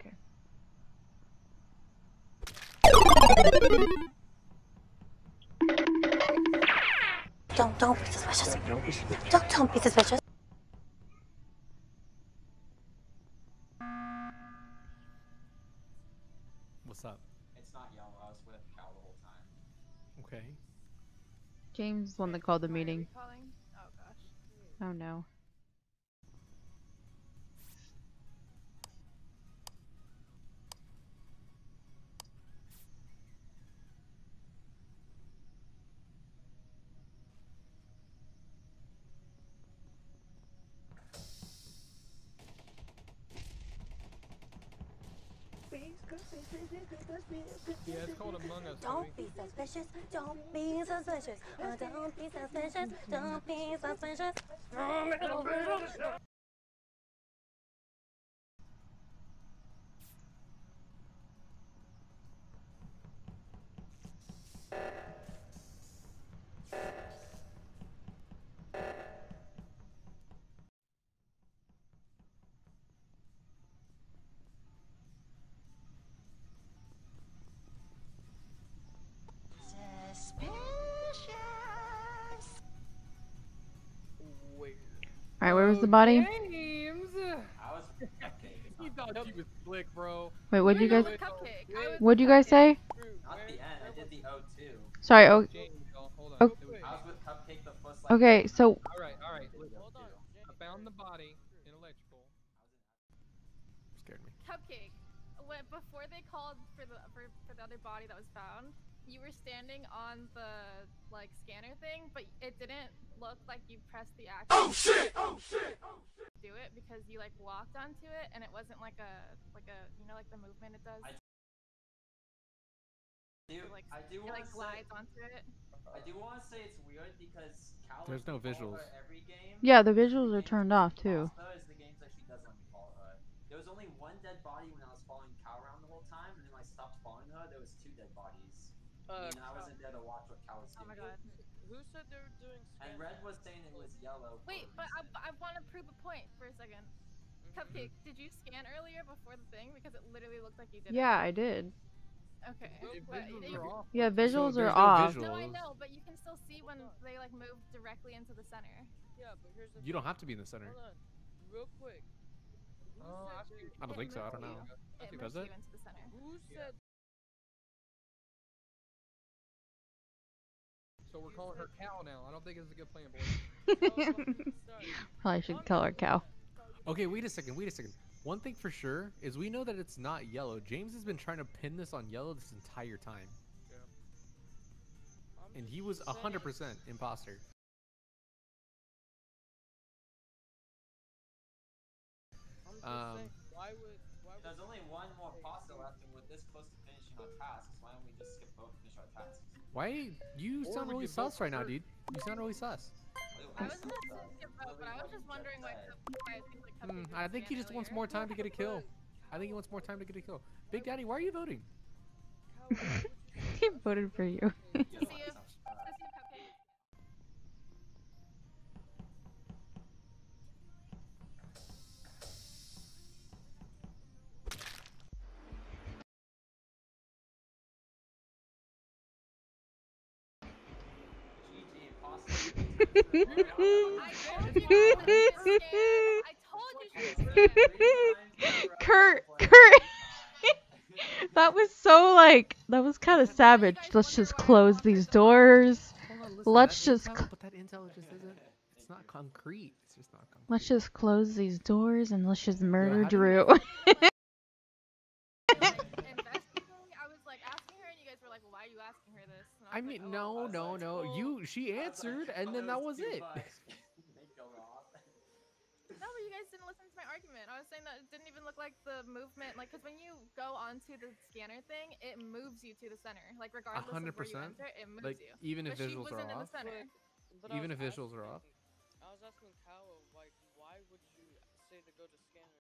Okay. Don't don't be suspicious. Don't don't be suspicious. What's up? It's not yellow. I was with Cal the whole time. Okay. James is the one that called the Why are meeting. Oh no. Yeah, it's called Among Us. Don't be suspicious. Don't be suspicious. Uh, don't be suspicious. Don't be suspicious. Where? Where was the body? James! I was Cupcake. He thought he was slick, bro. Wait, what'd you guys no, Cupcake. What'd you guys say? not the end. I did the O2. Sorry, oh James, y'all, hold on. I was with Cupcake the first like. okay, so Alright, alright. Hold Hold on. I found the body in electrical. Scared me. Cupcake. When, before they called for the for, for the other body that was found, you were standing on the like scanner thing, but it didn't look like you pressed the action. Oh shit! Oh shit! Oh shit! Do it because you like walked onto it and it wasn't like a like a you know like the movement it does. I do, It, like, I do it like to say. onto it. I do want to say it's weird because Cal. There's no visuals. Every game. yeah, the The visuals are turned off too. lost, though, the games that doesn't let me follow her. There was only one dead body when I was following Cal around the whole time, and then when I stopped following her, there was two dead bodies. Uh, and I wasn't there to watch what Cal was Oh my god. Who said they were doing And? Red was saying it was yellow. Wait, but I. I want to prove a point for a second. Mhm. Cupcake, did you scan earlier before the thing? Because it literally looked like you did. Yeah, I did. Okay. If visuals you- are off. Yeah, visuals so are there's off. No No, I know, but you can still see when they like move directly into the center. Yeah, but here's the You don't have to be in the center. Hold on, real quick. Oh, I don't think so. I don't know. you. It Does it? you into the center. Who said So we're calling her Cal now. I don't think it's a good plan, boys. Probably should call her cow. Okay, wait a second. Wait a second. One thing for sure is we know that it's not yellow. James has been trying to pin this on yellow this entire time, I'm and he was saying. hundred percent imposter. I'm just Um, There's only one more pasta left, and we're this close to finishing our tasks. Why don't we just skip both and finish our tasks? Why you Or sound really could vote sus right now, dude? You sound really sus. I was gonna skip vote, but I was just wondering like why it seems like Hmm, I think he scan just wants more time to get a kill. I think he wants more time to get a kill. Big Daddy, why are you voting? Cal, why would you he voted for you. Kurt, Kurt. that was so like that was kind of savage. Let's just close these doors. Let's just but that intel just isn't. It's not concrete. It's just not concrete. Let's just close these doors and let's just murder how do you- Drew. like, investigating, I was like asking her, and you guys were like, "Why are you asking her this?" And I was mean, like, no, "Oh, was no, like, no. well, You, she I was like, answered, oh, and oh, then that was was it. much. They go off. No, but you guys didn't listen to my argument. I was saying that it didn't even look like the movement, like, because when you go onto the scanner thing, it moves you to the center. Like, regardless of where you 100%? enter, it moves Like you. even if but visuals are off. the center. But I Even if visuals are off? I was asking Cal, like, why would you say to go to scanner